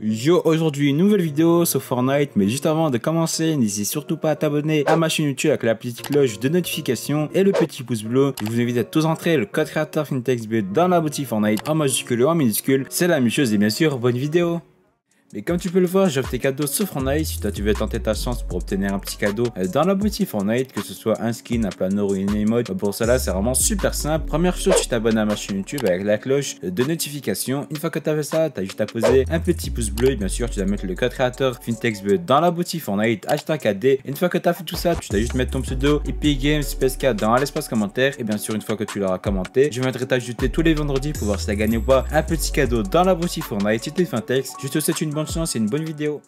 Yo, aujourd'hui une nouvelle vidéo sur Fortnite, mais juste avant de commencer, n'hésitez surtout pas à t'abonner à ma chaîne YouTube avec la petite cloche de notification et le petit pouce bleu. Je vous invite à tous entrer le code créateur FintechsB dans la boutique Fortnite en majuscule ou en minuscule. C'est la même chose et bien sûr, bonne vidéo mais comme tu peux le voir, j'offre tes cadeaux sur Fortnite. Si toi tu veux tenter ta chance pour obtenir un petit cadeau euh, dans la boutique Fortnite, que ce soit un skin, un planeur ou une emote, pour cela c'est vraiment super simple. Première chose, tu t'abonnes à ma chaîne YouTube avec la cloche de notification. Une fois que tu as fait ça, tu as juste à poser un petit pouce bleu. Et bien sûr, tu dois mettre le code créateur FintechsB dans la boutique Fortnite, hashtag AD. Une fois que tu as fait tout ça, tu dois juste mettre ton pseudo Epic Games PS4 dans l'espace commentaire. Et bien sûr, une fois que tu l'auras commenté, je viendrai t'ajouter tous les vendredis pour voir si tu as gagné ou pas un petit cadeau dans la boutique Fortnite. Es Fintex, je te souhaite une bonne chance et une bonne vidéo.